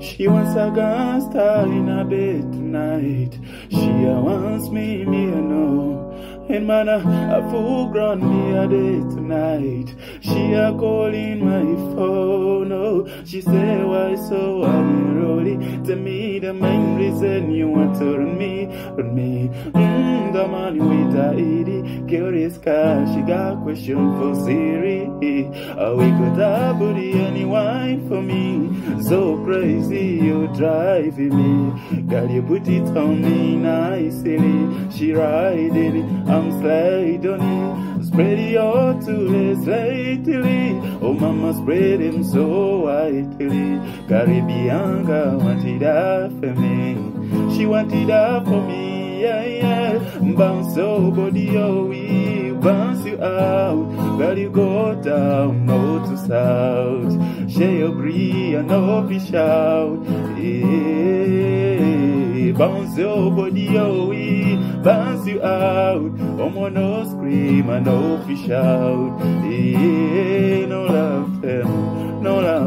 She wants a gangster in a bed tonight. She wants me, me, I know. And man, a, a full ground me a day tonight. She a calling my phone, oh. She say why so unruly? To me, the main reason you want to run me, run me. Mm, the money with a eighty, curious car. She got question for Siri. Oh, we could have booty any wine for me. So crazy, you driving me. Girl, you put it on me nicely. She riding it, I'm sliding it. Spread your two legs lately. Oh, mama, spread him so whitely. Caribbean girl wanted that for me. She wanted that for me, yeah, yeah. Bounce your body, oh, we bounce you out. Girl, you go down, no to south. Share your brie and no fish out. Yeah. Bounce your body, oh, we bounce you out. Oh, no scream and no fish out. Yeah, no laughter, no laughter.